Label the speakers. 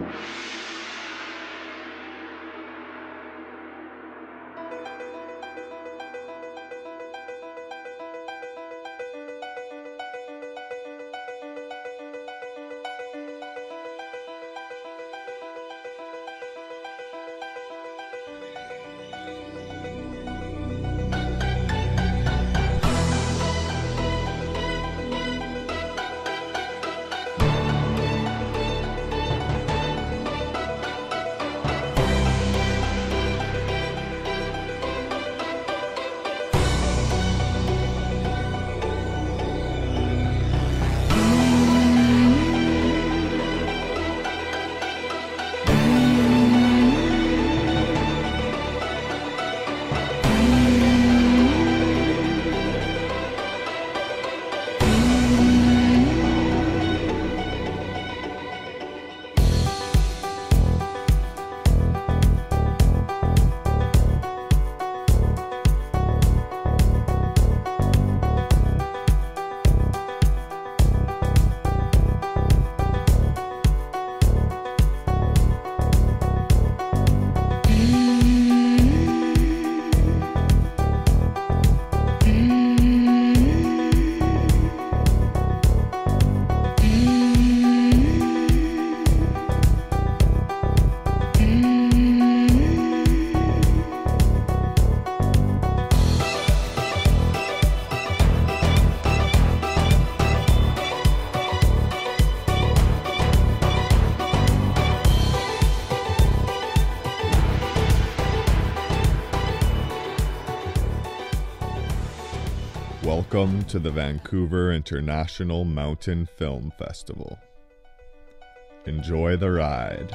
Speaker 1: you. Welcome to the Vancouver International Mountain Film Festival. Enjoy the ride.